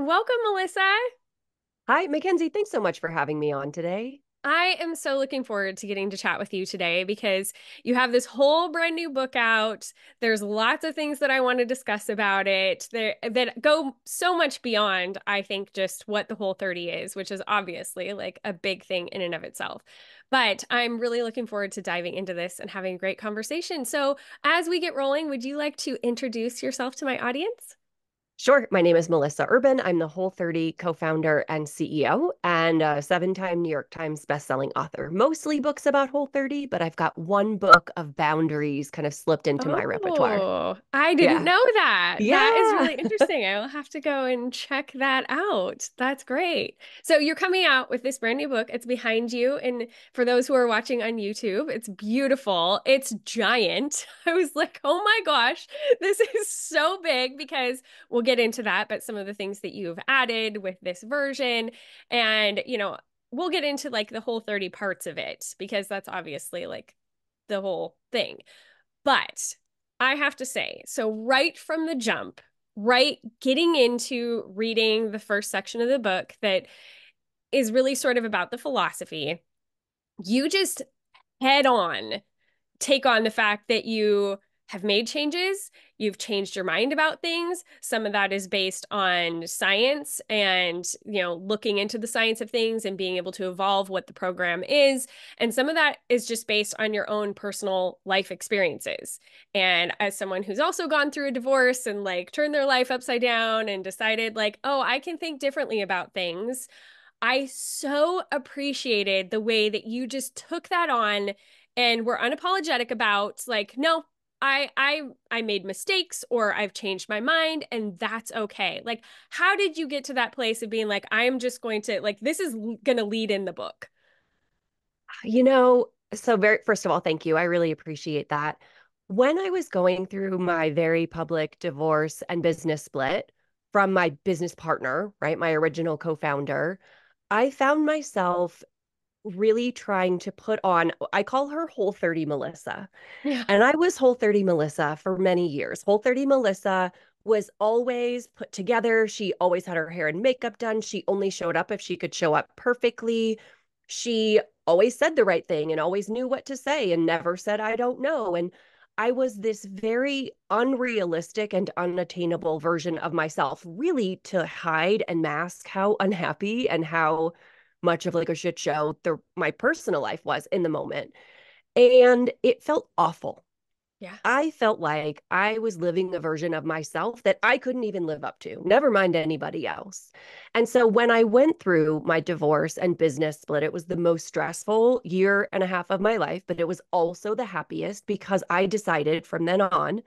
Welcome, Melissa. Hi, Mackenzie. Thanks so much for having me on today. I am so looking forward to getting to chat with you today because you have this whole brand new book out. There's lots of things that I want to discuss about it there, that go so much beyond, I think, just what the whole 30 is, which is obviously like a big thing in and of itself. But I'm really looking forward to diving into this and having a great conversation. So, as we get rolling, would you like to introduce yourself to my audience? Sure. My name is Melissa Urban. I'm the Whole 30 co founder and CEO and a seven time New York Times bestselling author. Mostly books about Whole 30, but I've got one book of boundaries kind of slipped into oh, my repertoire. Oh, I didn't yeah. know that. Yeah. That is really interesting. I will have to go and check that out. That's great. So you're coming out with this brand new book. It's behind you. And for those who are watching on YouTube, it's beautiful. It's giant. I was like, oh my gosh, this is so big because we'll get get into that, but some of the things that you've added with this version. And, you know, we'll get into like the whole 30 parts of it because that's obviously like the whole thing. But I have to say, so right from the jump, right, getting into reading the first section of the book that is really sort of about the philosophy, you just head on take on the fact that you have made changes, you've changed your mind about things. Some of that is based on science and, you know, looking into the science of things and being able to evolve what the program is. And some of that is just based on your own personal life experiences. And as someone who's also gone through a divorce and like turned their life upside down and decided like, "Oh, I can think differently about things." I so appreciated the way that you just took that on and were unapologetic about like no I I I made mistakes or I've changed my mind and that's okay. Like how did you get to that place of being like I'm just going to like this is going to lead in the book? You know, so very first of all, thank you. I really appreciate that. When I was going through my very public divorce and business split from my business partner, right, my original co-founder, I found myself really trying to put on I call her Whole 30 Melissa. Yeah. And I was Whole 30 Melissa for many years. Whole 30 Melissa was always put together. She always had her hair and makeup done. She only showed up if she could show up perfectly. She always said the right thing and always knew what to say and never said I don't know and I was this very unrealistic and unattainable version of myself, really to hide and mask how unhappy and how much of like a shit show the my personal life was in the moment. And it felt awful. Yeah. I felt like I was living a version of myself that I couldn't even live up to, never mind anybody else. And so when I went through my divorce and business split, it was the most stressful year and a half of my life, but it was also the happiest because I decided from then on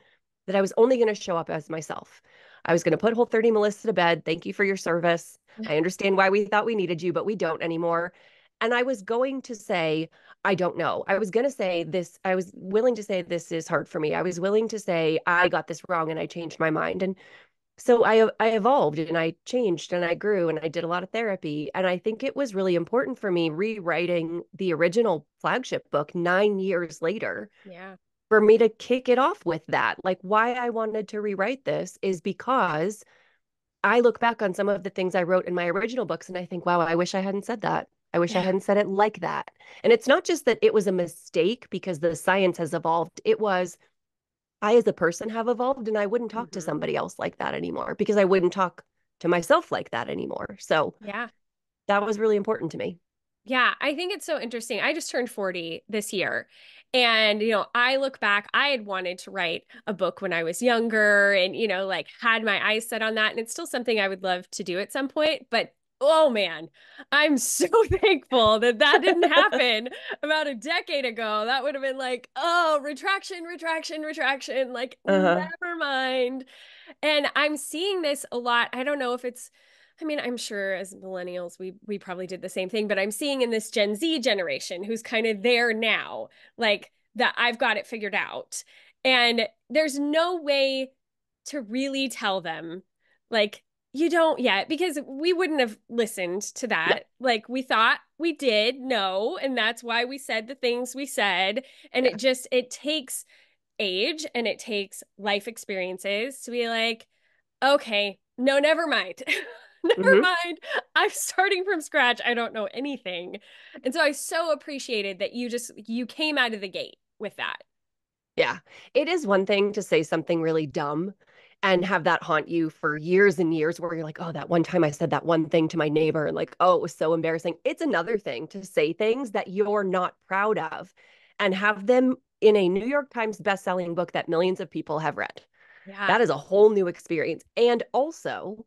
that I was only going to show up as myself. I was going to put Whole 30 Melissa to bed. Thank you for your service. Mm. I understand why we thought we needed you, but we don't anymore. And I was going to say, I don't know. I was going to say this. I was willing to say this is hard for me. I was willing to say I got this wrong and I changed my mind. And so I I evolved and I changed and I grew and I did a lot of therapy. And I think it was really important for me rewriting the original flagship book nine years later. Yeah for me to kick it off with that. Like, why I wanted to rewrite this is because I look back on some of the things I wrote in my original books and I think, wow, I wish I hadn't said that. I wish yeah. I hadn't said it like that. And it's not just that it was a mistake because the science has evolved, it was I, as a person, have evolved and I wouldn't talk mm-hmm. to somebody else like that anymore because I wouldn't talk to myself like that anymore. So, yeah, that was really important to me. Yeah, I think it's so interesting. I just turned 40 this year. And, you know, I look back, I had wanted to write a book when I was younger and, you know, like had my eyes set on that. And it's still something I would love to do at some point. But oh man, I'm so thankful that that didn't happen about a decade ago. That would have been like, oh, retraction, retraction, retraction. Like, uh-huh. never mind. And I'm seeing this a lot. I don't know if it's, I mean, I'm sure as millennials, we we probably did the same thing, but I'm seeing in this Gen Z generation who's kind of there now, like that I've got it figured out. And there's no way to really tell them, like, you don't yet, because we wouldn't have listened to that. Like, we thought we did know, and that's why we said the things we said. And yeah. it just, it takes age and it takes life experiences to be like, okay, no, never mind. Never mm-hmm. mind. I'm starting from scratch. I don't know anything. And so I so appreciated that you just you came out of the gate with that. Yeah. It is one thing to say something really dumb and have that haunt you for years and years where you're like, oh, that one time I said that one thing to my neighbor and like, oh, it was so embarrassing. It's another thing to say things that you're not proud of and have them in a New York Times best-selling book that millions of people have read. Yeah. That is a whole new experience. And also,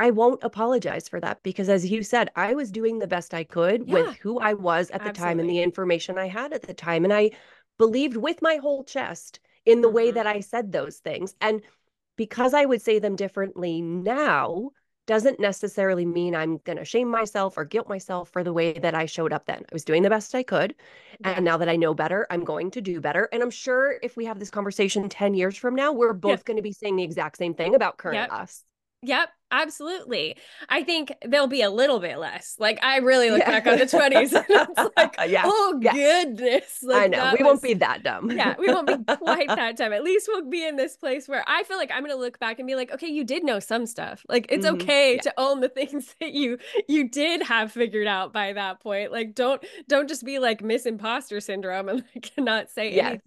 I won't apologize for that because as you said, I was doing the best I could yeah. with who I was at the Absolutely. time and the information I had at the time and I believed with my whole chest in the mm-hmm. way that I said those things. And because I would say them differently now doesn't necessarily mean I'm going to shame myself or guilt myself for the way that I showed up then. I was doing the best I could. Yeah. And now that I know better, I'm going to do better. And I'm sure if we have this conversation 10 years from now, we're both going to be saying the exact same thing about current yep. us. Yep, absolutely. I think there'll be a little bit less. Like I really look yeah. back on the 20s and it's like, yeah. oh yeah. goodness. Like, I know. We was, won't be that dumb. yeah, we won't be quite that dumb. At least we'll be in this place where I feel like I'm gonna look back and be like, okay, you did know some stuff. Like it's mm-hmm. okay to own the things that you you did have figured out by that point. Like don't don't just be like Miss Imposter syndrome and like not say yes. anything.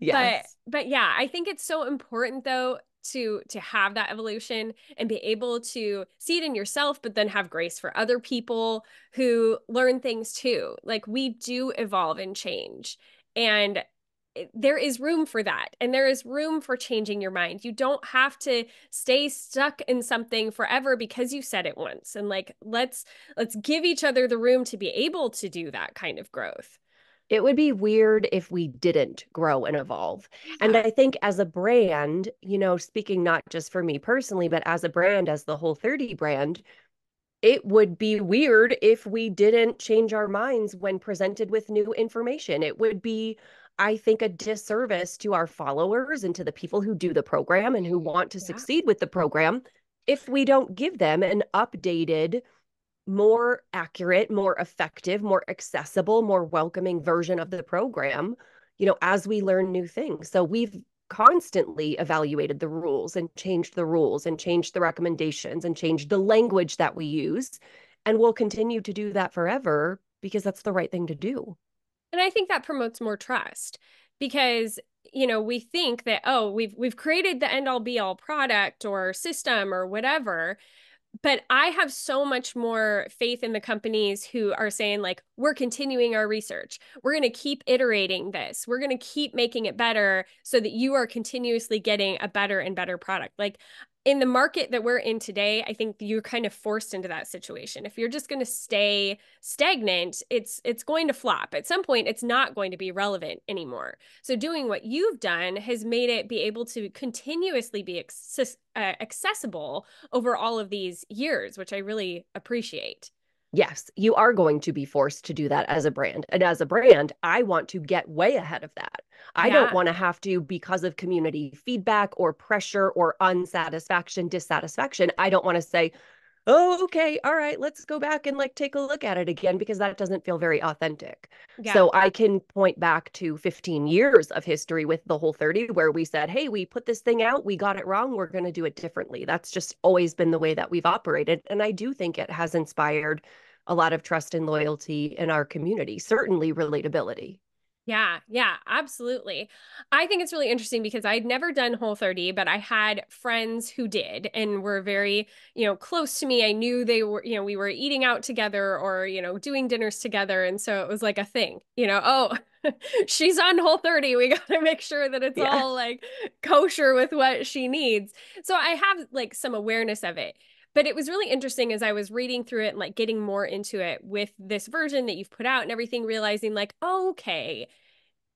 Yes. But but yeah, I think it's so important though to to have that evolution and be able to see it in yourself but then have grace for other people who learn things too. Like we do evolve and change and there is room for that and there is room for changing your mind. You don't have to stay stuck in something forever because you said it once and like let's let's give each other the room to be able to do that kind of growth it would be weird if we didn't grow and evolve. And I think as a brand, you know, speaking not just for me personally, but as a brand, as the whole 30 brand, it would be weird if we didn't change our minds when presented with new information. It would be, I think, a disservice to our followers and to the people who do the program and who want to yeah. succeed with the program if we don't give them an updated more accurate, more effective, more accessible, more welcoming version of the program, you know, as we learn new things. So we've constantly evaluated the rules and changed the rules and changed the recommendations and changed the language that we use. And we'll continue to do that forever because that's the right thing to do. And I think that promotes more trust because you know we think that oh we've we've created the end all be all product or system or whatever but I have so much more faith in the companies who are saying, like, we're continuing our research. We're going to keep iterating this. We're going to keep making it better so that you are continuously getting a better and better product. Like, in the market that we're in today, I think you're kind of forced into that situation. If you're just going to stay stagnant, it's it's going to flop. At some point, it's not going to be relevant anymore. So doing what you've done has made it be able to continuously be access- uh, accessible over all of these years, which I really appreciate yes, you are going to be forced to do that as a brand. And as a brand, I want to get way ahead of that. I yeah. don't want to have to, because of community feedback or pressure or unsatisfaction, dissatisfaction, I don't want to say, oh, okay, all right, let's go back and like take a look at it again because that doesn't feel very authentic. Yeah. So I can point back to 15 years of history with the whole 30 where we said, hey, we put this thing out, we got it wrong, we're going to do it differently. That's just always been the way that we've operated. And I do think it has inspired a lot of trust and loyalty in our community, certainly relatability. Yeah, yeah, absolutely. I think it's really interesting because I'd never done Whole 30, but I had friends who did and were very, you know, close to me. I knew they were, you know, we were eating out together or, you know, doing dinners together. And so it was like a thing, you know, oh, she's on Whole 30. We got to make sure that it's yeah. all like kosher with what she needs. So I have like some awareness of it but it was really interesting as I was reading through it and like getting more into it with this version that you've put out and everything, realizing like, oh, okay,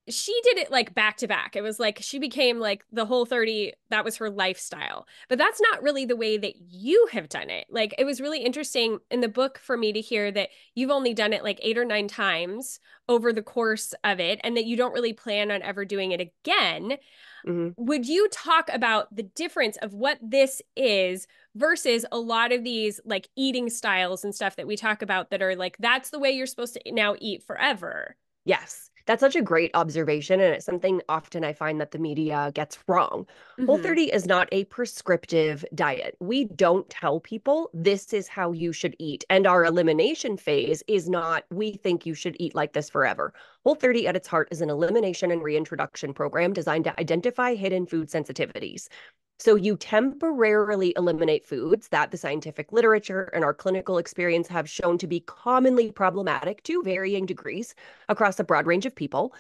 she did it like back to back. It was like she became like the whole 30, that was her lifestyle. But that's not really the way that you have done it. Like it was really interesting in the book for me to hear that you've only done it like eight or nine times over the course of it and that you don't really plan on ever doing it again. Mm-hmm. Would you talk about the difference of what this is versus a lot of these like eating styles and stuff that we talk about that are like, that's the way you're supposed to now eat forever? Yes. That's such a great observation. And it's something often I find that the media gets wrong. Mm-hmm. Whole 30 is not a prescriptive diet. We don't tell people this is how you should eat. And our elimination phase is not, we think you should eat like this forever. Whole 30 at its heart is an elimination and reintroduction program designed to identify hidden food sensitivities. So you temporarily eliminate foods that the scientific literature and our clinical experience have shown to be commonly problematic to varying degrees across a broad range of people.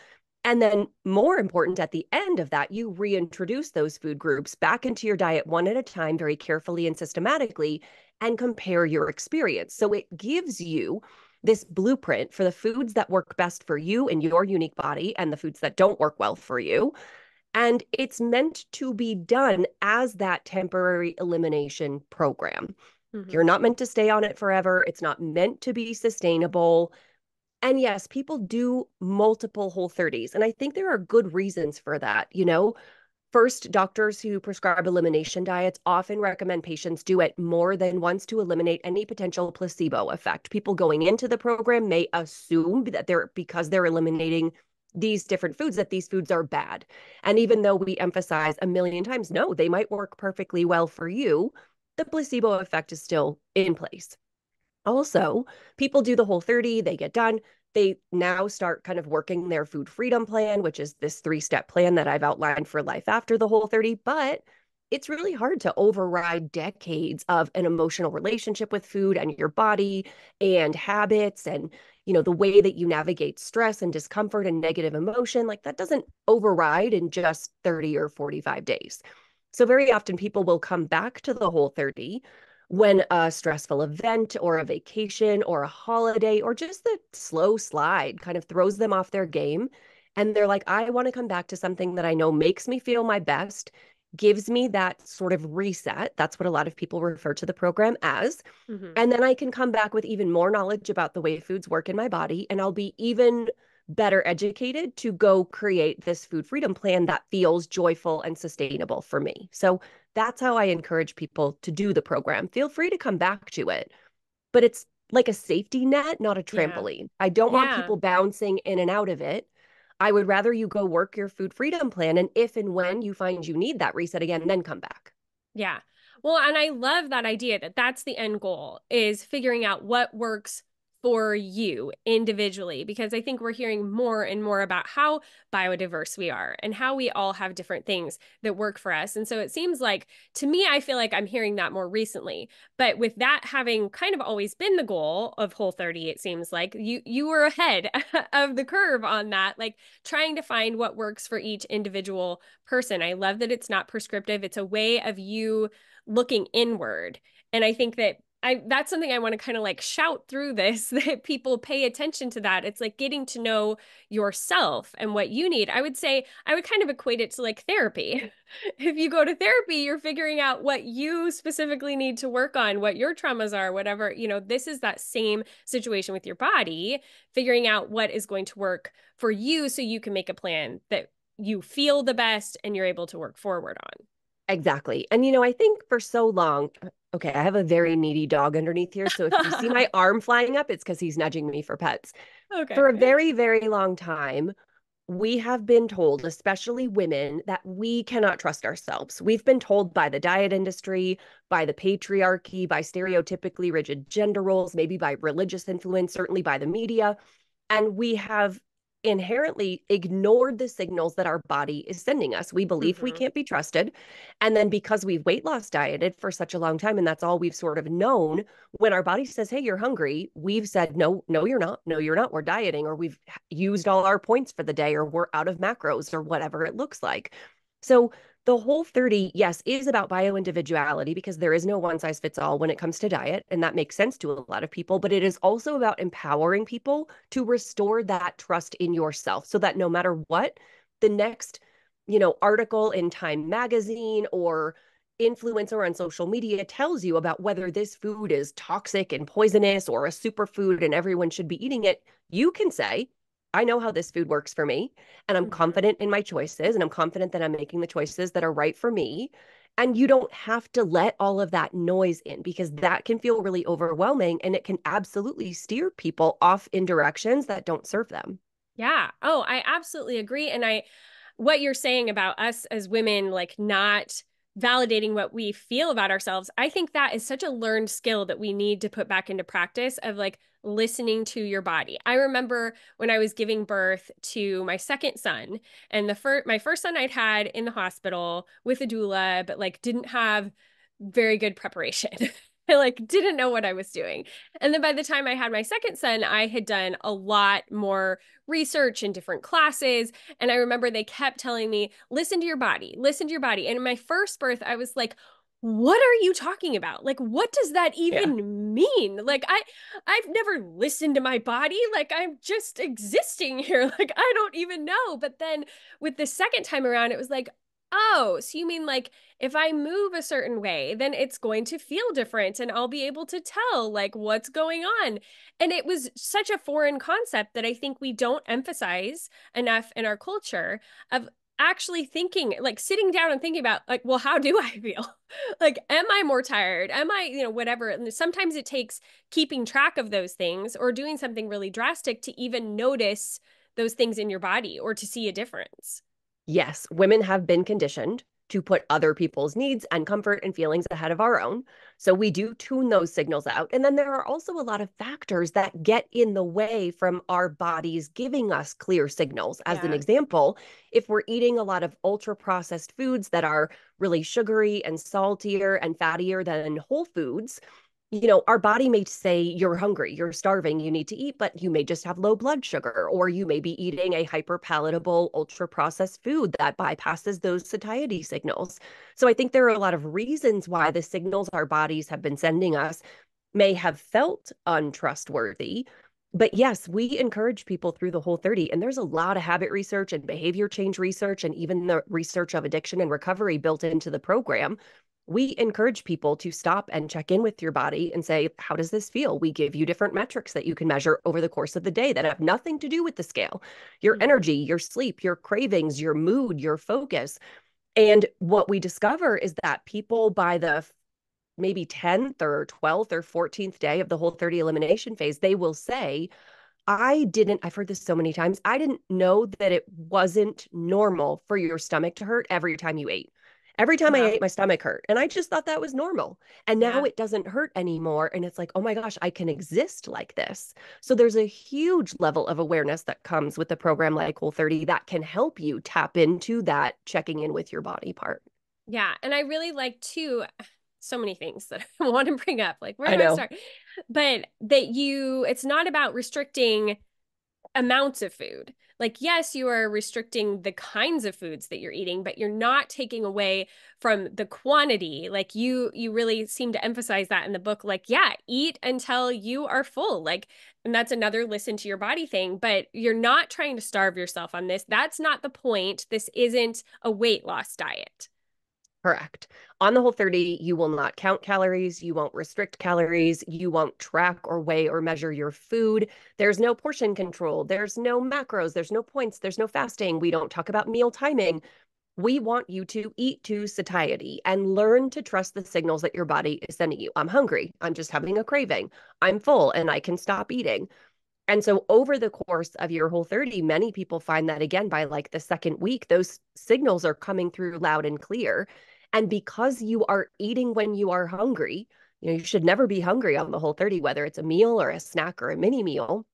And then, more important, at the end of that, you reintroduce those food groups back into your diet one at a time, very carefully and systematically, and compare your experience. So it gives you this blueprint for the foods that work best for you and your unique body and the foods that don't work well for you and it's meant to be done as that temporary elimination program. Mm-hmm. You're not meant to stay on it forever. It's not meant to be sustainable. And yes, people do multiple whole 30s. And I think there are good reasons for that. You know, first, doctors who prescribe elimination diets often recommend patients do it more than once to eliminate any potential placebo effect. People going into the program may assume that they're because they're eliminating these different foods that these foods are bad. And even though we emphasize a million times, no, they might work perfectly well for you, the placebo effect is still in place. Also, people do the whole 30, they get done. They now start kind of working their food freedom plan, which is this three step plan that I've outlined for life after the whole 30. But it's really hard to override decades of an emotional relationship with food and your body and habits and you know the way that you navigate stress and discomfort and negative emotion like that doesn't override in just 30 or 45 days. So very often people will come back to the whole 30 when a stressful event or a vacation or a holiday or just the slow slide kind of throws them off their game. And they're like i want to come back to something that i know makes me feel my best gives me that sort of reset. That's what a lot of people refer to the program as. Mm-hmm. And then I can come back with even more knowledge about the way foods work in my body. And I'll be even better educated to go create this food freedom plan that feels joyful and sustainable for me. So that's how I encourage people to do the program. Feel free to come back to it, but it's like a safety net, not a trampoline. Yeah. I don't yeah. want people bouncing in and out of it. I would rather you go work your food freedom plan. And if and when you find you need that reset again, then come back. Yeah. Well, and I love that idea that that's the end goal is figuring out what works for you individually because I think we're hearing more and more about how biodiverse we are and how we all have different things that work for us. And so it seems like to me I feel like I'm hearing that more recently. But with that having kind of always been the goal of Whole 30 it seems like you you were ahead of the curve on that like trying to find what works for each individual person. I love that it's not prescriptive. It's a way of you looking inward. And I think that I that's something I want to kind of like shout through this that people pay attention to that. It's like getting to know yourself and what you need. I would say I would kind of equate it to like therapy. if you go to therapy, you're figuring out what you specifically need to work on, what your traumas are, whatever. You know, this is that same situation with your body, figuring out what is going to work for you so you can make a plan that you feel the best and you're able to work forward on. Exactly. And, you know, I think for so long, uh, okay, I have a very needy dog underneath here. So if you see my arm flying up, it's because he's nudging me for pets. Okay. For a very, very long time, we have been told, especially women, that we cannot trust ourselves. We've been told by the diet industry, by the patriarchy, by stereotypically rigid gender roles, maybe by religious influence, certainly by the media. And we have inherently ignored the signals that our body is sending us. We believe mm-hmm. we can't be trusted. And then because we've weight loss dieted for such a long time and that's all we've sort of known, when our body says, "Hey, you're hungry," we've said, "No, no you're not. No, you're not. We're dieting or we've used all our points for the day or we're out of macros or whatever it looks like." So the whole 30 yes is about bio individuality because there is no one size fits all when it comes to diet and that makes sense to a lot of people but it is also about empowering people to restore that trust in yourself so that no matter what the next you know article in time magazine or influencer on social media tells you about whether this food is toxic and poisonous or a superfood and everyone should be eating it you can say I know how this food works for me and I'm mm-hmm. confident in my choices and I'm confident that I'm making the choices that are right for me. And you don't have to let all of that noise in because that can feel really overwhelming and it can absolutely steer people off in directions that don't serve them. Yeah. Oh, I absolutely agree. And I, what you're saying about us as women, like not validating what we feel about ourselves, I think that is such a learned skill that we need to put back into practice of like listening to your body. I remember when I was giving birth to my second son and the first my first son I'd had in the hospital with a doula but like didn't have very good preparation. I like didn't know what I was doing. And then by the time I had my second son, I had done a lot more research in different classes. And I remember they kept telling me, listen to your body, listen to your body. And in my first birth, I was like, what are you talking about? Like what does that even yeah. mean? Like i i've never listened to my body. Like i'm just existing here. Like i don't even know. But then with the second time around it was like oh so you mean like if i move a certain way then it's going to feel different and i'll be able to tell like what's going on? And it was such a foreign concept that i think we don't emphasize enough in our culture of actually thinking like sitting down and thinking about like well how do i feel? Like am i more tired? Am i you know whatever? And sometimes it takes keeping track of those things or doing something really drastic to even notice those things in your body or to see a difference. Yes women have been conditioned to put other people's needs and comfort and feelings ahead of our own. So we do tune those signals out. And then there are also a lot of factors that get in the way from our bodies giving us clear signals. As yeah. an example, if we're eating a lot of ultra processed foods that are really sugary and saltier and fattier than whole foods, you know, our body may say you're hungry, you're starving, you need to eat, but you may just have low blood sugar, or you may be eating a hyper palatable, ultra processed food that bypasses those satiety signals. So I think there are a lot of reasons why the signals our bodies have been sending us may have felt untrustworthy. But yes, we encourage people through the whole 30. And there's a lot of habit research and behavior change research, and even the research of addiction and recovery built into the program we encourage people to stop and check in with your body and say, How does this feel? We give you different metrics that you can measure over the course of the day that have nothing to do with the scale your mm-hmm. energy, your sleep, your cravings, your mood, your focus. And what we discover is that people by the maybe 10th or 12th or 14th day of the whole 30 elimination phase, they will say, I didn't, I've heard this so many times. I didn't know that it wasn't normal for your stomach to hurt every time you ate. Every time yeah. I ate, my stomach hurt. And I just thought that was normal. And now yeah. it doesn't hurt anymore. And it's like, oh my gosh, I can exist like this. So there's a huge level of awareness that comes with a program like Whole 30 that can help you tap into that checking in with your body part. Yeah. And I really like too so many things that I want to bring up. Like, where do I, I start? But that you, it's not about restricting amounts of food like yes you are restricting the kinds of foods that you're eating but you're not taking away from the quantity. Like you you really seem to emphasize that in the book like yeah eat until you are full like and that's another listen to your body thing but you're not trying to starve yourself on this. That's not the point. This isn't a weight loss diet Correct. On the whole 30, you will not count calories. You won't restrict calories. You won't track or weigh or measure your food. There's no portion control. There's no macros. There's no points. There's no fasting. We don't talk about meal timing. We want you to eat to satiety and learn to trust the signals that your body is sending you. I'm hungry. I'm just having a craving. I'm full and I can stop eating. And so over the course of your whole 30, many people find that again by like the second week, those signals are coming through loud and clear. And because you are eating when you are hungry, you know, you should never be hungry on the whole 30, whether it's a meal or a snack or a mini meal.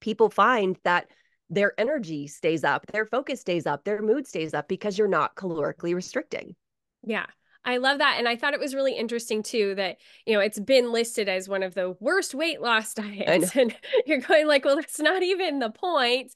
People find that their energy stays up, their focus stays up, their mood stays up because you're not calorically restricting. Yeah. I love that. And I thought it was really interesting too that, you know, it's been listed as one of the worst weight loss diets. And you're going like, well, that's not even the point.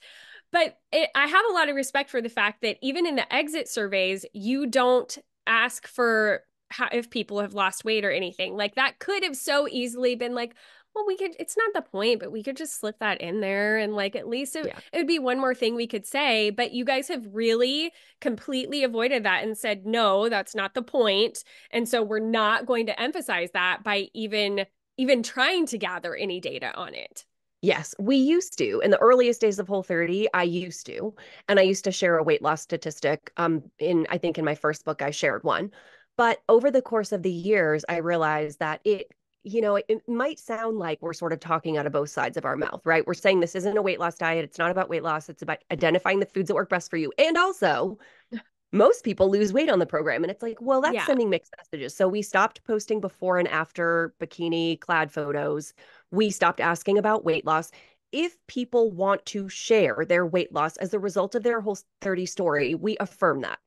But it, I have a lot of respect for the fact that even in the exit surveys, you don't ask for how, if people have lost weight or anything. Like that could have so easily been like, well, we could, it's not the point, but we could just slip that in there. And like, at least it, yeah. it would be one more thing we could say. But you guys have really completely avoided that and said, no, that's not the point. And so we're not going to emphasize that by even, even trying to gather any data on it. Yes, we used to. In the earliest days of Whole 30, I used to. And I used to share a weight loss statistic. Um, in I think in my first book I shared one. But over the course of the years, I realized that it you know, it, it, might sound like we're sort of talking out of both sides of our mouth, right? We're saying this isn't a weight loss diet. It's not about weight loss. It's about identifying the foods that work best for you. And also, most people lose weight on the program. And it's like, well, that's yeah. sending mixed messages. So we stopped posting before and after bikini clad photos. We stopped asking about weight loss. If people want to share their weight loss as a result of their whole 30 story, we affirm that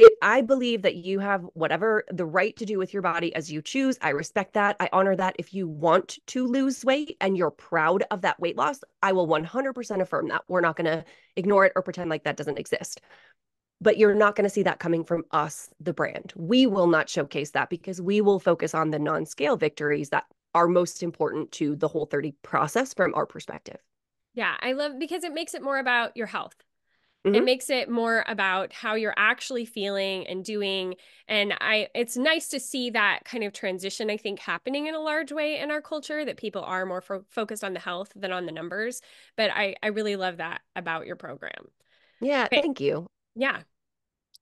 it, I believe that you have whatever the right to do with your body as you choose. I respect that. I honor that. If you want to lose weight and you're proud of that weight loss, I will 100% affirm that. We're not going to ignore it or pretend like that doesn't exist. But you're not going to see that coming from us, the brand. We will not showcase that because we will focus on the non scale victories that are most important to the whole 30 process from our perspective. Yeah, I love because it makes it more about your health Mm-hmm. It makes it more about how you're actually feeling and doing. And I it's nice to see that kind of transition, I think, happening in a large way in our culture that people are more fo- focused on the health than on the numbers. But I, I really love that about your program. Yeah, okay. thank you. Yeah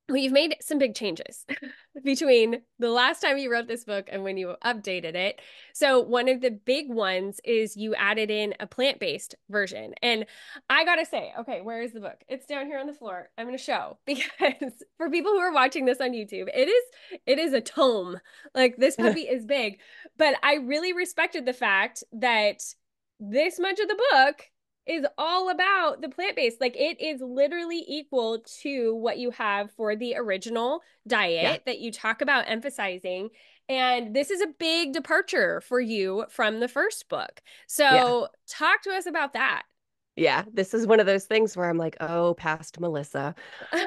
well, you've made some big changes between the last time you wrote this book and when you updated it. So, one of the big ones is you added in a plant based version. And I got to say, okay, where is the book? It's down here on the floor. I'm going to show because for people who are watching this on YouTube, it is it is a tome. Like this puppy is big, but I really respected the fact that this much of the book is all about the plant based. Like it is literally equal to what you have for the original diet yeah. that you talk about emphasizing. And this is a big departure for you from the first book. So, yeah. talk to us about that. Yeah, this is one of those things where I'm like, oh, past Melissa.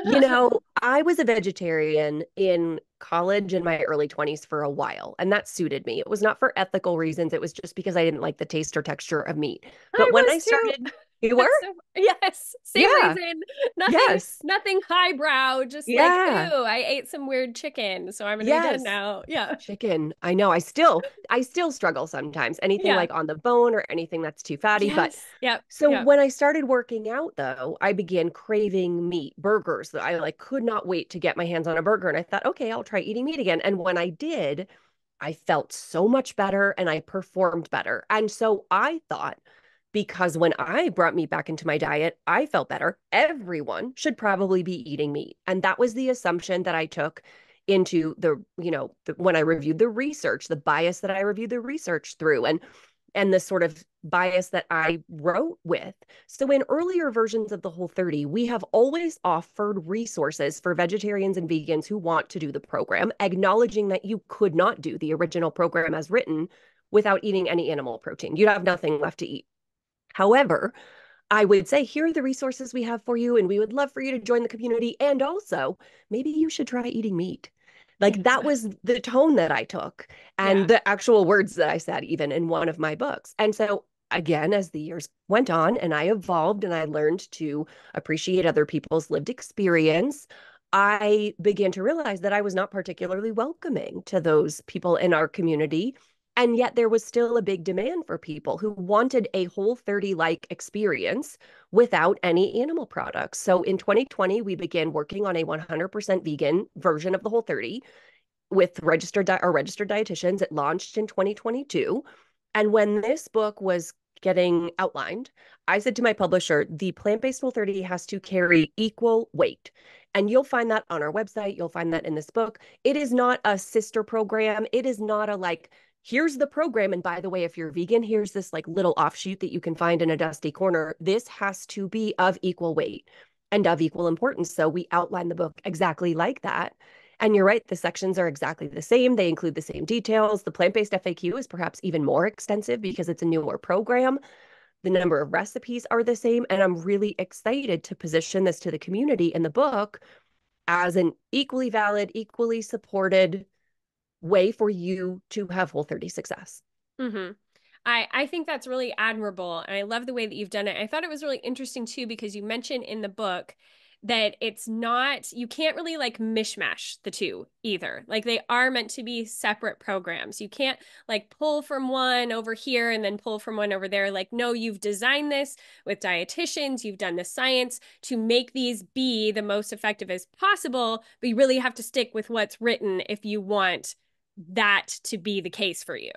you know, I was a vegetarian in college in my early 20s for a while, and that suited me. It was not for ethical reasons, it was just because I didn't like the taste or texture of meat. But I when I started. You were? So, yes. Same yeah. reason. Nothing yes. nothing highbrow. Just yeah. like, ooh, I ate some weird chicken. So I'm gonna yes. be now. Yeah. Chicken. I know. I still I still struggle sometimes. Anything yeah. like on the bone or anything that's too fatty. Yes. But yeah. So yep. when I started working out though, I began craving meat, burgers. I like could not wait to get my hands on a burger. And I thought, okay, I'll try eating meat again. And when I did, I felt so much better and I performed better. And so I thought because when I brought meat back into my diet, I felt better. Everyone should probably be eating meat. And that was the assumption that I took into the, you know, the, when I reviewed the research, the bias that I reviewed the research through and and the sort of bias that I wrote with. So in earlier versions of the whole 30, we have always offered resources for vegetarians and vegans who want to do the program, acknowledging that you could not do the original program as written without eating any animal protein. You'd have nothing left to eat. However, I would say, here are the resources we have for you, and we would love for you to join the community. And also, maybe you should try eating meat. Like that was the tone that I took and yeah. the actual words that I said, even in one of my books. And so, again, as the years went on and I evolved and I learned to appreciate other people's lived experience, I began to realize that I was not particularly welcoming to those people in our community and yet there was still a big demand for people who wanted a whole 30 like experience without any animal products. So in 2020, we began working on a 100% vegan version of the whole 30 with registered di- or registered dietitians. It launched in 2022. And when this book was getting outlined, I said to my publisher, the plant based whole 30 has to carry equal weight. And you'll find that on our website. You'll find that in this book. It is not a sister program. It is not a like here's the program. And by the way, if you're vegan, here's this like little offshoot that you can find in a dusty corner. This has to be of equal weight and of equal importance. So we outline the book exactly like that. And you're right, the sections are exactly the same. They include the same details. The plant based FAQ is perhaps even more extensive because it's a newer program. The number of recipes are the same. And I'm really excited to position this to the community in the book as an equally valid, equally supported way for you to have whole 30 success. Mm-hmm. I, I think that's really admirable. And I love the way that you've done it. I thought it was really interesting too, because you mentioned in the book that it's not, you can't really like mishmash the two either. Like they are meant to be separate programs. You can't like pull from one over here and then pull from one over there. Like, no, you've designed this with dietitians, you've done the science to make these be the most effective as possible, but you really have to stick with what's written if you want that to be the case for you.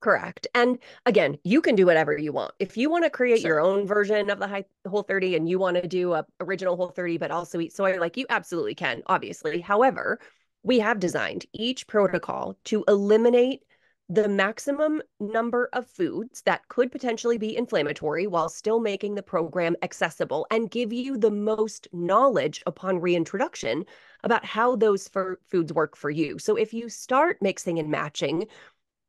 Correct. And again, you can do whatever you want. If you want to create Sure. your own version of the high whole 30 and you want to do a original whole 30 but also eat soy, like you absolutely can, obviously. However, we have designed each protocol to eliminate the maximum number of foods that could potentially be inflammatory while still making the program accessible and give you the most knowledge upon reintroduction about how those foods work for you. So if you start mixing and matching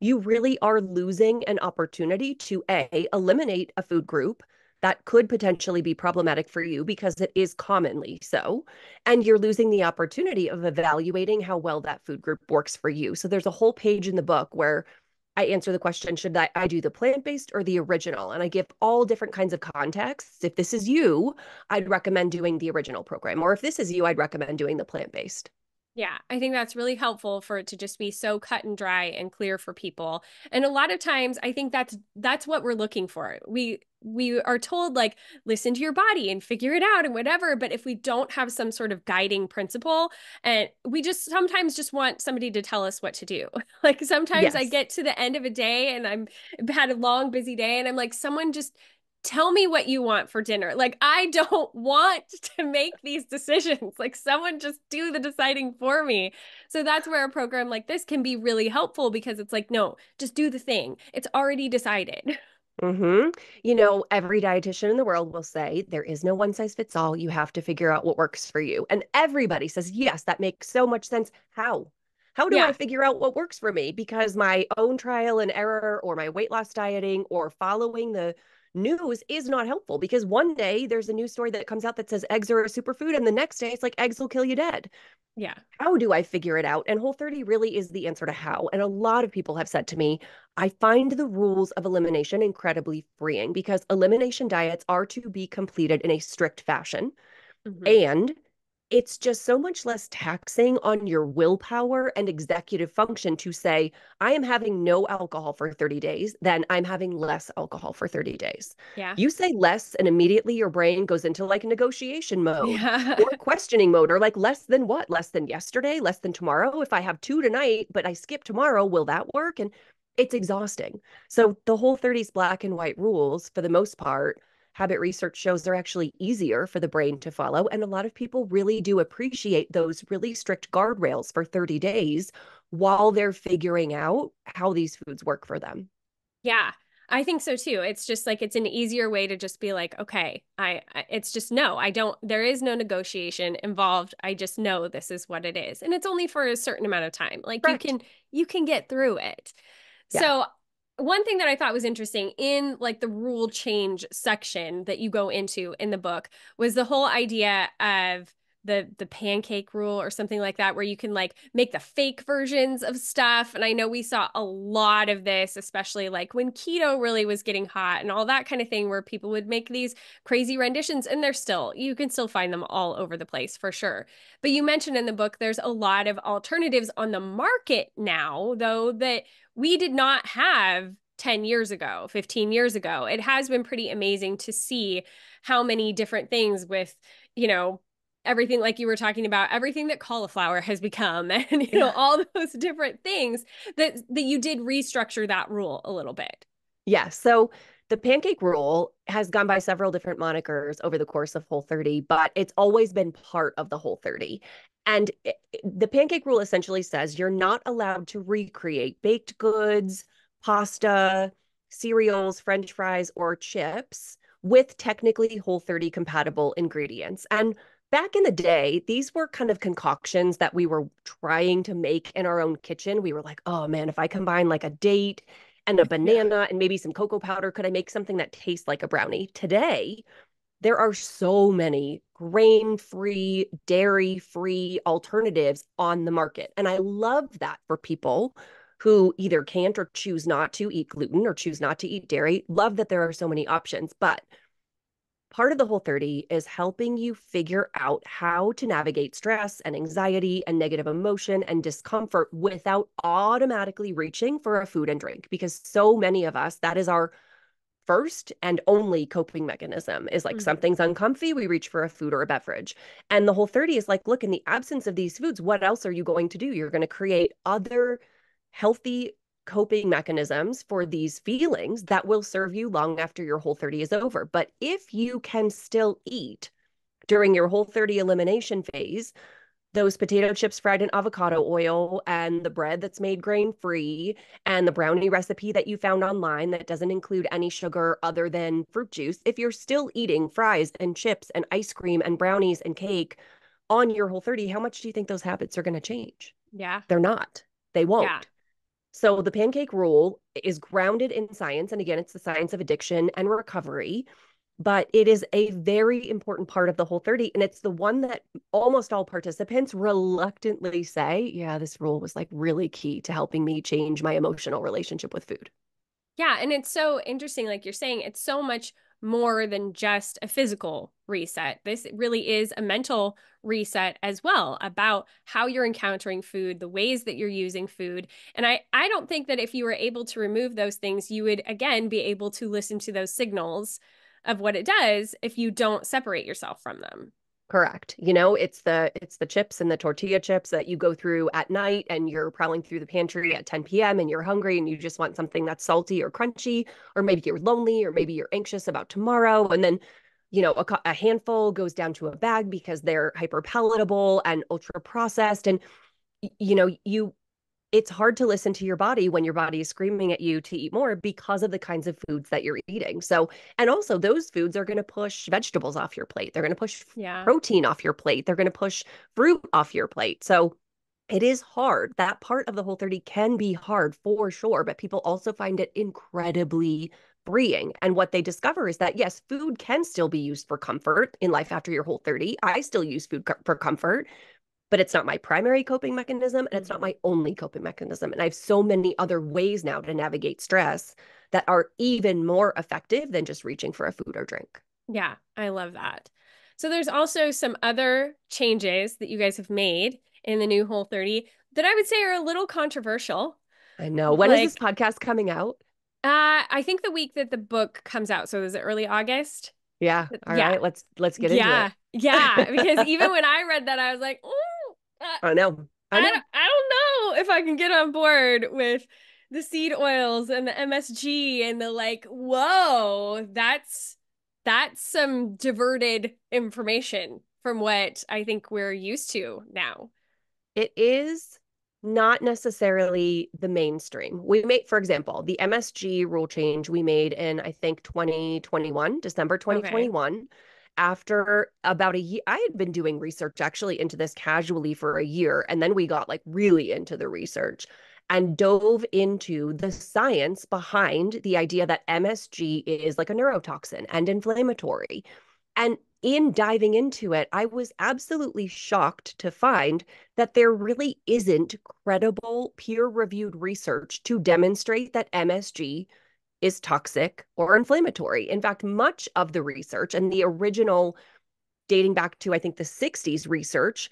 you really are losing an opportunity to A, eliminate a food group that could potentially be problematic for you because it is commonly so. And you're losing the opportunity of evaluating how well that food group works for you. So there's a whole page in the book where I answer the question should I, I do the plant based or the original? And I give all different kinds of contexts. If this is you, I'd recommend doing the original program. Or if this is you, I'd recommend doing the plant based. Yeah, I think that's really helpful for it to just be so cut and dry and clear for people. And a lot of times I think that's that's what we're looking for. We we are told like listen to your body and figure it out and whatever, but if we don't have some sort of guiding principle and we just sometimes just want somebody to tell us what to do. like sometimes yes. I get to the end of a day and I'm had a long busy day and I'm like someone just tell me what you want for dinner. Like, I don't want to make these decisions. Like, someone just do the deciding for me. So that's where a program like this can be really helpful because it's like, no, just do the thing. It's already decided. Mm-hmm. You know, every dietitian in the world will say there is no one size fits all. You have to figure out what works for you. And everybody says, yes, that makes so much sense. How? How do yeah. I figure out what works for me? Because my own trial and error or my weight loss dieting or following the news is not helpful because one day there's a news story that comes out that says eggs are a superfood and the next day it's like eggs will kill you dead. Yeah. How do I figure it out? And Whole 30 really is the answer to how. And a lot of people have said to me, I find the rules of elimination incredibly freeing because elimination diets are to be completed in a strict fashion. Mm-hmm. And it's just so much less taxing on your willpower and executive function to say, I am having no alcohol for 30 days, than I'm having less alcohol for 30 days. Yeah. You say less, and immediately your brain goes into like negotiation mode yeah. or questioning mode, or like less than what? Less than yesterday, less than tomorrow. If I have two tonight, but I skip tomorrow, will that work? And it's exhausting. So the whole 30s black and white rules, for the most part, habit research shows they're actually easier for the brain to follow. And a lot of people really do appreciate those really strict guardrails for 30 days while they're figuring out how these foods work for them. Yeah. I think so too. It's just like it's an easier way to just be like, okay, I, it's just no, I don't there is no negotiation involved. I just know this is what it is. And it's only for a certain amount of time. Like Correct. you can you can get through it. Yeah. So one thing that I thought was interesting in like the rule change section that you go into in the book was the whole idea of the the pancake rule or something like that where you can like make the fake versions of stuff and i know we saw a lot of this especially like when keto really was getting hot and all that kind of thing where people would make these crazy renditions and they're still you can still find them all over the place for sure but you mentioned in the book there's a lot of alternatives on the market now though that we did not have 10 years ago, 15 years ago. It has been pretty amazing to see how many different things with, you know, everything like you were talking about, everything that cauliflower has become and you yeah. know all those different things that that you did restructure that rule a little bit. Yeah, so the pancake rule has gone by several different monikers over the course of Whole 30, but it's always been part of the Whole 30. And it, the pancake rule essentially says you're not allowed to recreate baked goods, pasta, cereals, french fries, or chips with technically Whole 30 compatible ingredients. And back in the day, these were kind of concoctions that we were trying to make in our own kitchen. We were like, oh man, if I combine like a date and a banana and maybe some cocoa powder, could I make something that tastes like a brownie? Today, there are so many grain free, dairy free alternatives on the market. And I love that for people who either can't or choose not to eat gluten or choose not to eat dairy. Love that there are so many options. But part of the whole 30 is helping you figure out how to navigate stress and anxiety and negative emotion and discomfort without automatically reaching for a food and drink because so many of us that is our first and only coping mechanism is like mm-hmm. something's uncomfy, we reach for a food or a beverage. And the whole 30 is like, look, in the absence of these foods, what else are you going to do? You're going to create other healthy coping mechanisms for these feelings that will serve you long after your whole 30 is over. But if you can still eat during your whole 30 elimination phase, those potato chips fried in avocado oil and the bread that's made grain free and the brownie recipe that you found online that doesn't include any sugar other than fruit juice, if you're still eating fries and chips and ice cream and brownies and cake on your whole 30, how much do you think those habits are going to change? Yeah. They're not. They won't. Yeah. So the pancake rule is grounded in science. And again, it's the science of addiction and recovery but it is a very important part of the whole 30 and it's the one that almost all participants reluctantly say yeah this rule was like really key to helping me change my emotional relationship with food yeah and it's so interesting like you're saying it's so much more than just a physical reset this really is a mental reset as well about how you're encountering food the ways that you're using food and i i don't think that if you were able to remove those things you would again be able to listen to those signals of what it does if you don't separate yourself from them. Correct. You know, it's the it's the chips and the tortilla chips that you go through at night and you're prowling through the pantry at 10 p.m. and you're hungry and you just want something that's salty or crunchy or maybe you're lonely or maybe you're anxious about tomorrow and then you know, a, a handful goes down to a bag because they're hyper palatable and ultra processed and you know, you it's hard to listen to your body when your body is screaming at you to eat more because of the kinds of foods that you're eating. So, and also those foods are going to push vegetables off your plate. They're going to push yeah. protein off your plate. They're going to push fruit off your plate. So, it is hard. That part of the whole 30 can be hard for sure, but people also find it incredibly freeing. And what they discover is that yes, food can still be used for comfort in life after your whole 30. I still use food co- for comfort, but it's not my primary coping mechanism and it's not mm-hmm. my only coping mechanism. And I have so many other ways now to navigate stress that are even more effective than just reaching for a food or drink. Yeah, I love that. So there's also some other changes that you guys have made in the new Whole 30 that I would say are a little controversial. I know. When like, is this podcast coming out? Uh, I think the week that the book comes out. So is it early August? Yeah. All yeah. right. Let's let's get yeah. into it. Yeah. Yeah. Because even when I read that, I was like, I know. I, know. I, don't, I don't know if I can get on board with the seed oils and the MSG and the like, whoa, that's that's some diverted information from what I think we're used to now. It is not necessarily the mainstream. We made, for example, the MSG rule change we made in, I think, 2021, December 2021. Okay after about a year i had been doing research actually into this casually for a year and then we got like really into the research and dove into the science behind the idea that msg is like a neurotoxin and inflammatory. And in diving into it i was absolutely shocked to find that there really isn't credible peer reviewed research to demonstrate that msg is toxic or inflammatory. In fact, much of the research and the original dating back to, I think, the 60s research,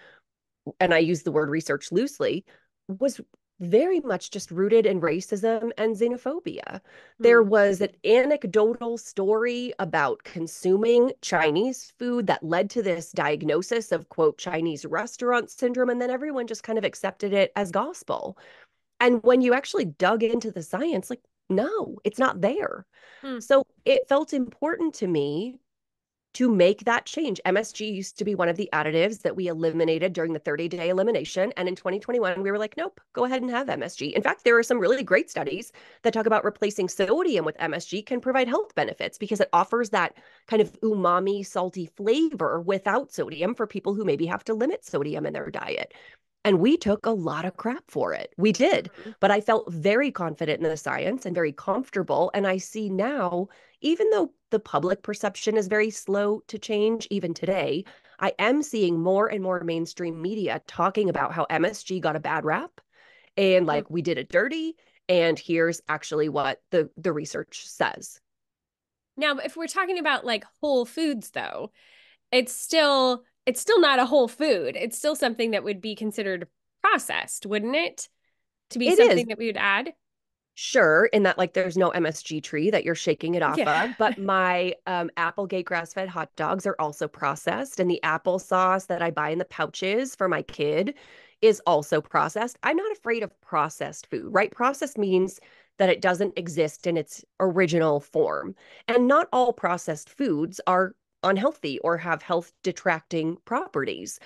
and I use the word research loosely, was very much just rooted in racism and xenophobia. There hmm. was an anecdotal story about consuming Chinese food that led to this diagnosis of, quote, Chinese restaurant syndrome. And then everyone just kind of accepted it as gospel. And when you actually dug into the science, like no, it's not there. Hmm. So it felt important to me to make that change. MSG used to be one of the additives that we eliminated during the 30 day elimination. And in 2021, we were like, nope, go ahead and have MSG. In fact, there are some really great studies that talk about replacing sodium with MSG can provide health benefits because it offers that kind of umami, salty flavor without sodium for people who maybe have to limit sodium in their diet. And we took a lot of crap for it. We did. Mm-hmm. But I felt very confident in the science and very comfortable. And I see now, even though the public perception is very slow to change, even today, I am seeing more and more mainstream media talking about how MSG got a bad rap and like we did it dirty. And here's actually what the, the research says. Now, if we're talking about like whole foods, though, it's still it's still not a whole food. It's still something that would be considered processed, wouldn't it? To be it something is. that we would add. Sure, in that like there's no MSG tree that you're shaking it off yeah. of, but my um, Applegate grass-fed hot dogs are also processed, and the applesauce that I buy in the pouches for my kid is also processed. I'm not afraid of processed food, right? Processed means that it doesn't exist in its original form. And not all processed foods are unhealthy or have health detracting properties.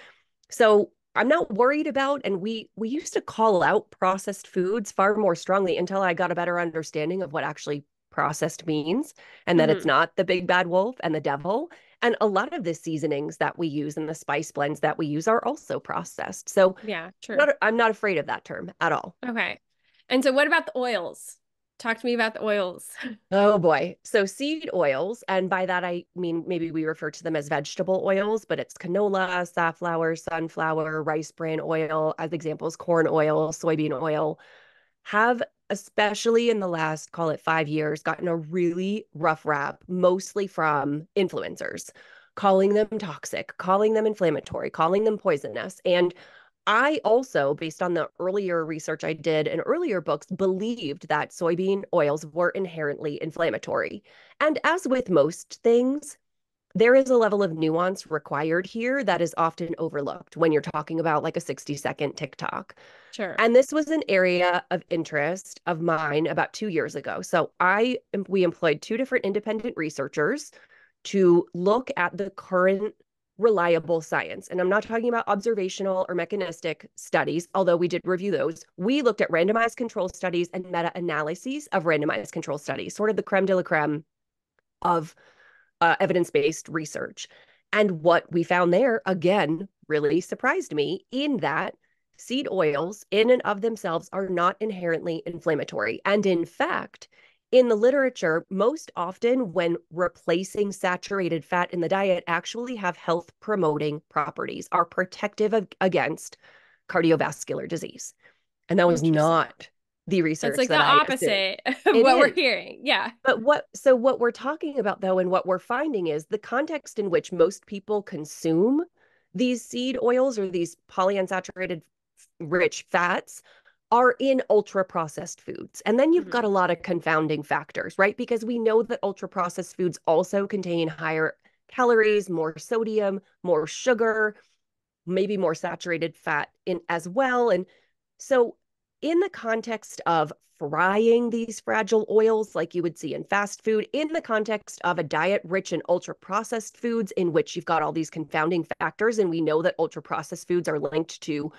So I'm not worried about and we we used to call out processed foods far more strongly until I got a better understanding of what actually processed means and that mm-hmm. it's not the big bad wolf and the devil and a lot of the seasonings that we use and the spice blends that we use are also processed. So yeah, true. Not, I'm not afraid of that term at all. Okay. And so what about the oils? Talk to me about the oils. Oh boy. So seed oils, and by that I mean maybe we refer to them as vegetable oils, but it's canola, safflower, sunflower, rice bran oil, as examples, corn oil, soybean oil, have especially in the last, call it five years, gotten a really rough rap, mostly from influencers, calling them toxic, calling them inflammatory, calling them poisonous. And I also, based on the earlier research I did in earlier books, believed that soybean oils were inherently inflammatory. And as with most things, there is a level of nuance required here that is often overlooked when you're talking about like a 60 second TikTok. Sure. And this was an area of interest of mine about 2 years ago. So I we employed two different independent researchers to look at the current reliable science. And I'm not talking about observational or mechanistic studies, although we did review those. We looked at randomized control studies and meta analyses of randomized control studies, sort of the creme de la creme of uh, evidence based research. And what we found there, again, really surprised me in that seed oils, in and of themselves, are not inherently inflammatory. And in fact, in the literature, most often when replacing saturated fat in the diet, actually have health promoting properties, are protective of, against cardiovascular disease. And that was not the research. It's like the opposite of what is. we're hearing. Yeah. But what, so what we're talking about though, and what we're finding is the context in which most people consume these seed oils or these polyunsaturated rich fats are in ultra processed foods. And then you've mm-hmm. got a lot of confounding factors, right? Because we know that ultra processed foods also contain higher calories, more sodium, more sugar, maybe more saturated fat in as well. And so in the context of frying these fragile oils like you would see in fast food, in the context of a diet rich in ultra processed foods, in which you've got all these confounding factors, and we know that ultra processed foods are linked to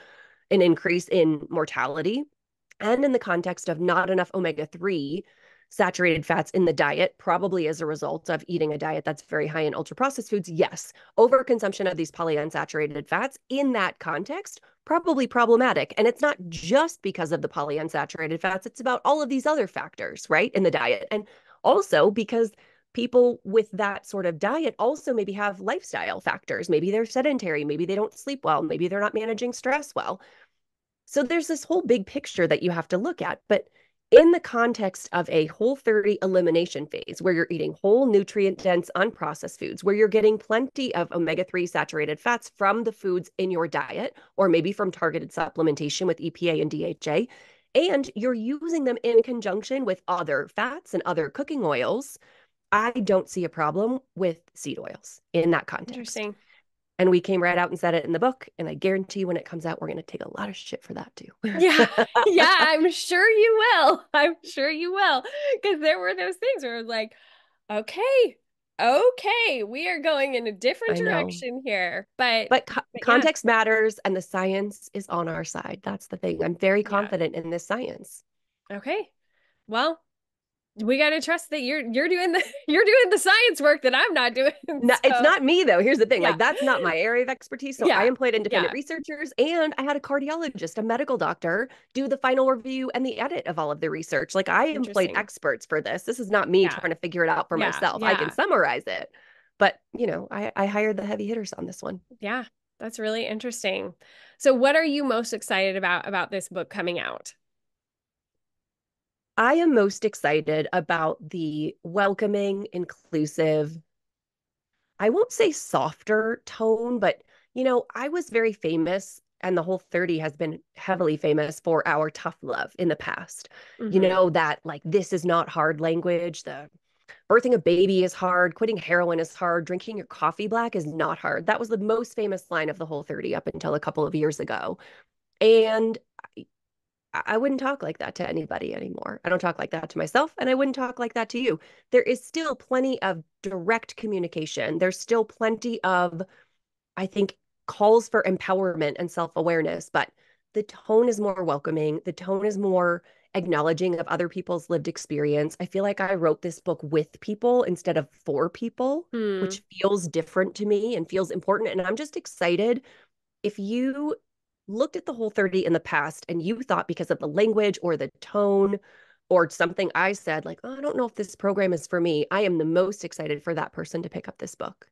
an increase in mortality, and in the context of not enough omega 3 saturated fats in the diet, probably as a result of eating a diet that's very high in ultra processed foods, yes, overconsumption of these polyunsaturated fats in that context, probably problematic. And it's not just because of the polyunsaturated fats, it's about all of these other factors, right, in the diet. And also because people with that sort of diet also maybe have lifestyle factors. Maybe they're sedentary, maybe they don't sleep well, maybe they're not managing stress well. So there's this whole big picture that you have to look at. But in the context of a whole 30 elimination phase where you're eating whole nutrient dense unprocessed foods where you're getting plenty of omega-3 saturated fats from the foods in your diet or maybe from targeted supplementation with EPA and DHA and you're using them in conjunction with other fats and other cooking oils I don't see a problem with seed oils in that context. Interesting. And we came right out and said it in the book. And I guarantee when it comes out, we're going to take a lot of shit for that too. yeah. Yeah. I'm sure you will. I'm sure you will. Because there were those things where it was like, okay, okay, we are going in a different direction here. But, but, co- but context yeah. matters and the science is on our side. That's the thing. I'm very confident yeah. in this science. Okay. Well, we got to trust that you're you're doing the you're doing the science work that I'm not doing. No, It's not me though. Here's the thing. Yeah. Like that's not my area of expertise. So yeah. I employed independent yeah. researchers and I had a cardiologist, a medical doctor, do the final review and the edit of all of the research. Like I employed experts for this. This is not me trying to figure it out for myself. I can summarize it. But, you know, I I hired the heavy hitters on this one. Yeah. That's really interesting. So what are you most excited about about this book coming out? I am most excited about the welcoming, inclusive, I won't say softer tone, but you know, I was very famous and the whole 30 has been heavily famous for our tough love in the past. Mm-hmm. You know, that like this is not hard language. The birthing a baby is hard, quitting heroin is hard, drinking your coffee black is not hard. That was the most famous line of the whole 30 up until a couple of years ago. And I wouldn't talk like that to anybody anymore. I don't talk like that to myself, and I wouldn't talk like that to you. There is still plenty of direct communication. There's still plenty of, I think, calls for empowerment and self awareness, but the tone is more welcoming. The tone is more acknowledging of other people's lived experience. I feel like I wrote this book with people instead of for people, hmm. which feels different to me and feels important. And I'm just excited. If you looked at the whole 30 in the past and you thought because of the language or the tone or something I said, like, oh, I don't know if this program is for me, I am the most excited for that person to pick up this book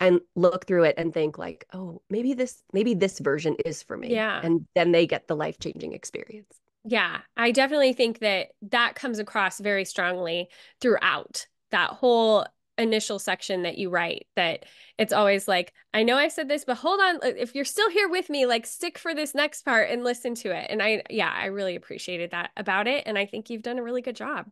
and look through it and think like, oh, maybe this, maybe this version is for me. Yeah. And then they get the life-changing experience. Yeah, I definitely think that that comes across very strongly throughout that whole initial section that you write that it's always like i know i said this but hold on if you're still here with me like stick for this next part and listen to it. And i yeah i really appreciated that about it and i think you've done a really good job.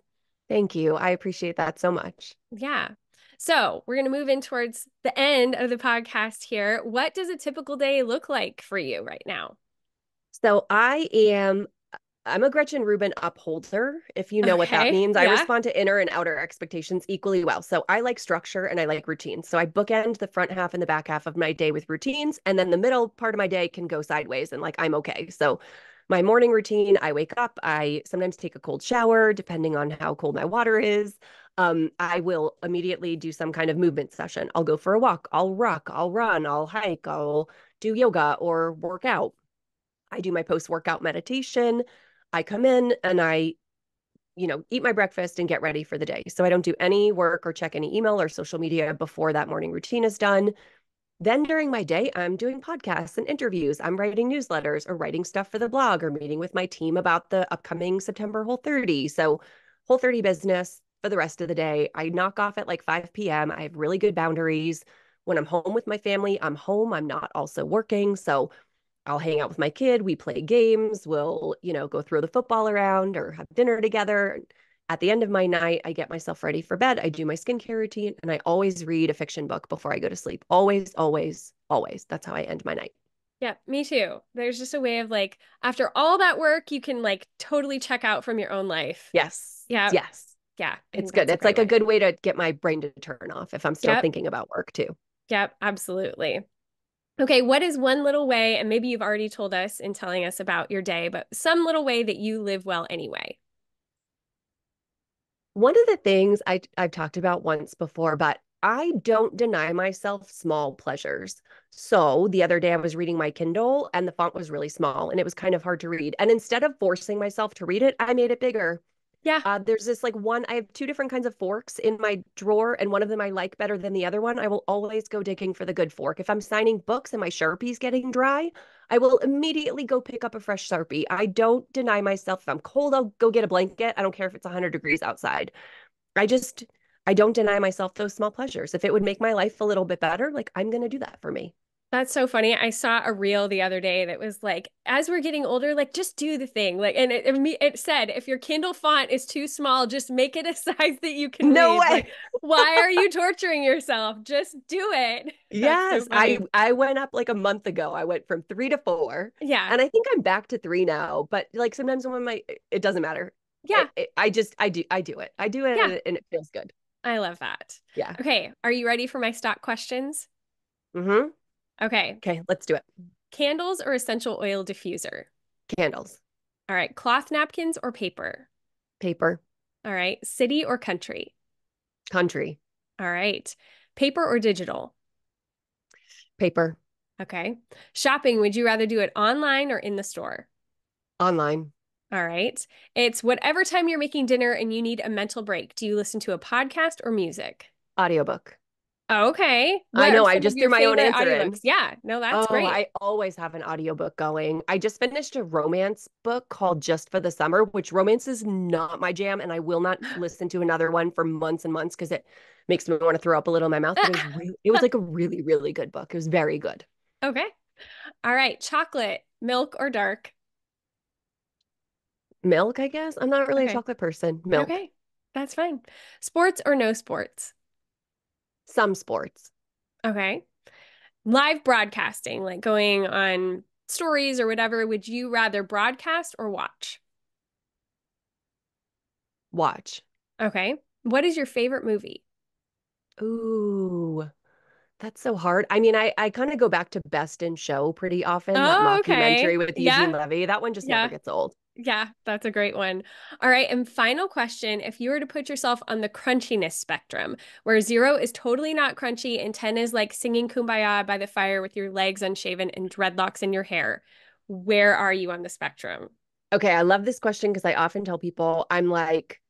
Thank you. I appreciate that so much. Yeah. So we're going to move in towards the end of the podcast here. What does a typical day look like for you right now? So i am I'm a Gretchen Rubin upholder, if you know okay. what that means. Yeah. I respond to inner and outer expectations equally well. So I like structure and I like routines. So I bookend the front half and the back half of my day with routines. And then the middle part of my day can go sideways and like I'm okay. So my morning routine, I wake up, I sometimes take a cold shower, depending on how cold my water is. Um, I will immediately do some kind of movement session. I'll go for a walk, I'll ruck, I'll run, I'll hike, I'll do yoga or work out. I do my post workout meditation. I come in and I, you know, eat my breakfast and get ready for the day. So I don't do any work or check any email or social media before that morning routine is done. Then during my day, I'm doing podcasts and interviews. I'm writing newsletters or writing stuff for the blog or meeting with my team about the upcoming September Whole 30. So, Whole 30 business for the rest of the day. I knock off at like 5 p.m. I have really good boundaries. When I'm home with my family, I'm home. I'm not also working. So, I'll hang out with my kid. We play games. We'll, you know, go throw the football around or have dinner together. At the end of my night, I get myself ready for bed. I do my skincare routine and I always read a fiction book before I go to sleep. Always, always, always. That's how I end my night. Yeah, me too. There's just a way of like, after all that work, you can like totally check out from your own life. Yes. Yeah. Yes. Yeah. It's good. It's like way. a good way to get my brain to turn off if I'm still yep. thinking about work too. Yep, absolutely. Okay, what is one little way, and maybe you've already told us in telling us about your day, but some little way that you live well anyway? One of the things I, I've talked about once before, but I don't deny myself small pleasures. So the other day I was reading my Kindle and the font was really small and it was kind of hard to read. And instead of forcing myself to read it, I made it bigger. Yeah. Uh, there's this like one, I have two different kinds of forks in my drawer, and one of them I like better than the other one. I will always go digging for the good fork. If I'm signing books and my Sharpie's getting dry, I will immediately go pick up a fresh Sharpie. I don't deny myself. If I'm cold, I'll go get a blanket. I don't care if it's 100 degrees outside. I just, I don't deny myself those small pleasures. If it would make my life a little bit better, like I'm going to do that for me. That's so funny. I saw a reel the other day that was like, as we're getting older, like just do the thing. Like, and it, it said, if your Kindle font is too small, just make it a size that you can. No read. way. Like, why are you torturing yourself? Just do it. yes, so I I went up like a month ago. I went from three to four. Yeah, and I think I'm back to three now. But like sometimes when my it doesn't matter. Yeah, it, it, I just I do I do it. I do it, yeah. and, and it feels good. I love that. Yeah. Okay, are you ready for my stock questions? Mm-hmm. Okay. Okay, let's do it. Candles or essential oil diffuser? Candles. All right. Cloth napkins or paper? Paper. All right. City or country? Country. All right. Paper or digital? Paper. Okay. Shopping, would you rather do it online or in the store? Online. All right. It's whatever time you're making dinner and you need a mental break. Do you listen to a podcast or music? Audiobook. Oh, okay. What I know. I just threw my own answer audiobooks? in. Yeah. No, that's oh, great. I always have an audiobook going. I just finished a romance book called Just for the Summer, which romance is not my jam. And I will not listen to another one for months and months because it makes me want to throw up a little in my mouth. It was, really, it was like a really, really good book. It was very good. Okay. All right. Chocolate, milk or dark? Milk, I guess. I'm not really okay. a chocolate person. Milk. Okay. That's fine. Sports or no sports? Some sports. Okay. Live broadcasting, like going on stories or whatever, would you rather broadcast or watch? Watch. Okay. What is your favorite movie? Ooh, that's so hard. I mean, I I kind of go back to Best in Show pretty often, that Oh, okay. mockumentary with Yeah. Eugene Levy. That one just Yeah. never gets old. Yeah, that's a great one. All right, and final question. If you were to put yourself on the crunchiness spectrum, where zero is totally not crunchy and 10 is like singing Kumbaya by the fire with your legs unshaven and dreadlocks in your hair, where are you on the spectrum? Okay, I love this question because I often tell people I'm like,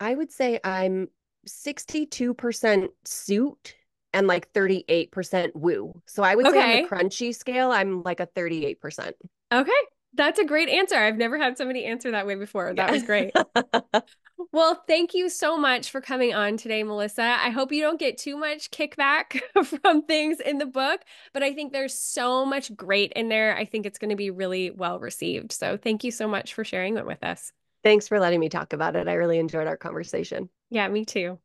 I would say I'm 62% suit and like 38% woo. So I would say on the crunchy scale, I'm like a 38%. Okay, that's a great answer. I've never had somebody answer that way before. That Yeah. was great. Well, thank you so much for coming on today, Melissa. I hope you don't get too much kickback from things in the book, but I think there's so much great in there. I think it's going to be really well received. So thank you so much for sharing it with us. Thanks for letting me talk about it. I really enjoyed our conversation. Yeah, me too.